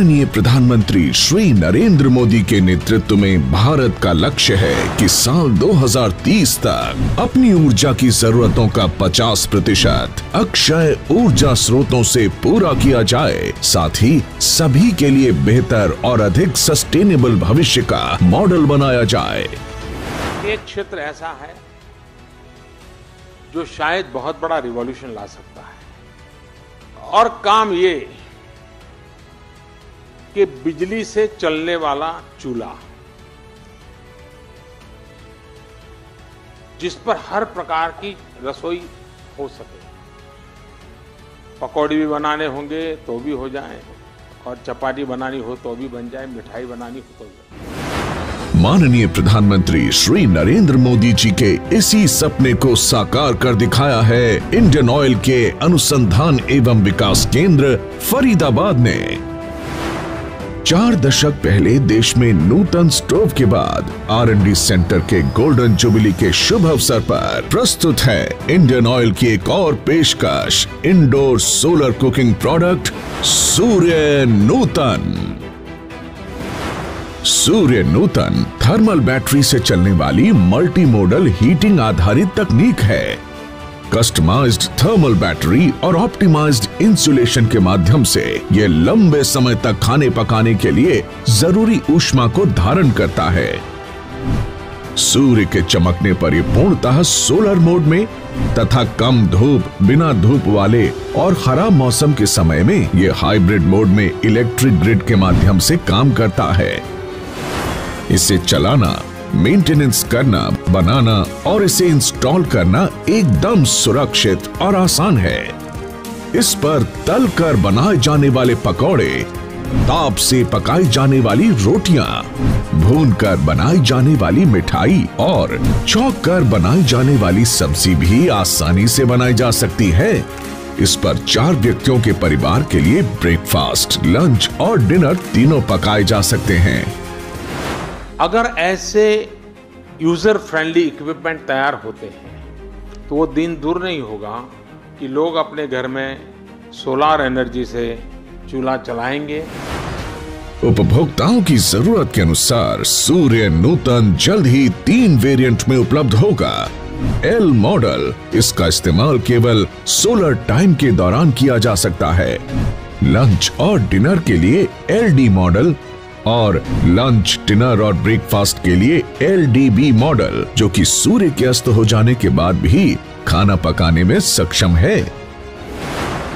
माननीय प्रधानमंत्री श्री नरेंद्र मोदी के नेतृत्व में भारत का लक्ष्य है कि साल 2030 तक अपनी ऊर्जा की जरूरतों का 50 प्रतिशत अक्षय ऊर्जा स्रोतों से पूरा किया जाए। साथ ही सभी के लिए बेहतर और अधिक सस्टेनेबल भविष्य का मॉडल बनाया जाए। एक क्षेत्र ऐसा है जो शायद बहुत बड़ा रिवॉल्यूशन ला सकता है। और काम ये कि बिजली से चलने वाला चूल्हा, जिस पर हर प्रकार की रसोई हो सके। पकौड़ी भी बनाने होंगे तो भी हो जाए, और चपाती बनानी हो तो भी बन जाए, मिठाई बनानी हो तो भी माननीय प्रधानमंत्री श्री नरेंद्र मोदी जी के इसी सपने को साकार कर दिखाया है इंडियन ऑयल के अनुसंधान एवं विकास केंद्र फरीदाबाद ने। चार दशक पहले देश में नूतन स्टोव के बाद आर एन डी सेंटर के गोल्डन जुबली के शुभ अवसर पर प्रस्तुत है इंडियन ऑयल की एक और पेशकश, indoor solar cooking product Surya Nutan. Surya Nutan thermal battery से चलने वाली मल्टी मोडल हीटिंग आधारित तकनीक है। कस्टमाइज्ड थर्मल बैटरी और ऑप्टिमाइज्ड इंसुलेशन के माध्यम से ये लंबे समय तक खाने पकाने के लिए ज़रूरी ऊष्मा को धारण करता है। सूर्य के चमकने पर ये पूर्णतः सोलर मोड में तथा कम धूप, बिना धूप वाले और खराब मौसम के समय में ये हाइब्रिड मोड में इलेक्ट्रिक ग्रिड के माध्यम से काम करता है। इसे चलाना मेंटेनेंस करना, बनाना और इसे इंस्टॉल करना एकदम सुरक्षित और आसान है। इस पर तल कर बनाए जाने वाले पकौड़े, ताप से पकाई जाने वाली रोटियाँ भून कर बनाई जाने वाली मिठाई और चौक कर बनाई जाने वाली सब्ज़ी भी आसानी से बनाई जा सकती है। इस पर चार व्यक्तियों के परिवार के लिए ब्रेकफास्ट लंच और डिनर तीनों पकाए जा सकते हैं। अगर ऐसे यूज़र फ्रेंडली इक्विपमेंट तैयार होते हैं तो वो दिन दूर नहीं होगा कि लोग अपने घर में सोलार एनर्जी से चूल्हा चलाएँगे। उपभोक्ताओं की ज़रूरत के अनुसार सूर्य नूतन जल्द ही तीन वेरिएंट में उपलब्ध होगा। एल मॉडल इसका इस्तेमाल केवल सोलर टाइम के दौरान किया जा सकता है। लंच और डिनर के लिए एल डी मॉडल और लंच डिनर और ब्रेकफास्ट के लिए एल डी बी मॉडल जो कि सूर्य के अस्त हो जाने के बाद भी खाना पकाने में सक्षम है।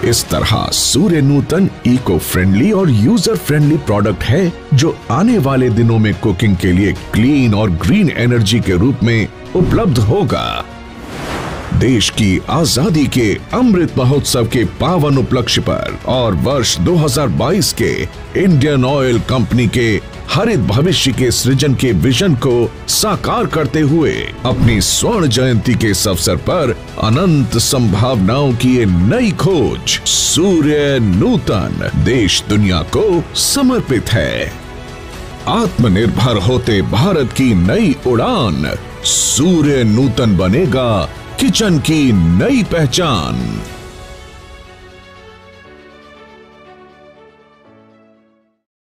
इस तरह सूर्य नूतन इको फ्रेंडली और यूज़र फ्रेंडली प्रोडक्ट है, जो आने वाले दिनों में कुकिंग के लिए क्लीन और ग्रीन एनर्जी के रूप में उपलब्ध होगा। देश की आज़ादी के अमृत महोत्सव के पावन उपलक्ष्य पर और वर्ष 2022 के इंडियन ऑयल कंपनी के हरित भविष्य के सृजन के विजन को साकार करते हुए अपनी स्वर्ण जयंती के इस अवसर पर अनंत संभावनाओं की नई खोज सूर्य नूतन देश दुनिया को समर्पित है। आत्मनिर्भर होते भारत की नई उड़ान सूर्य नूतन बनेगा किचन की नई पहचान।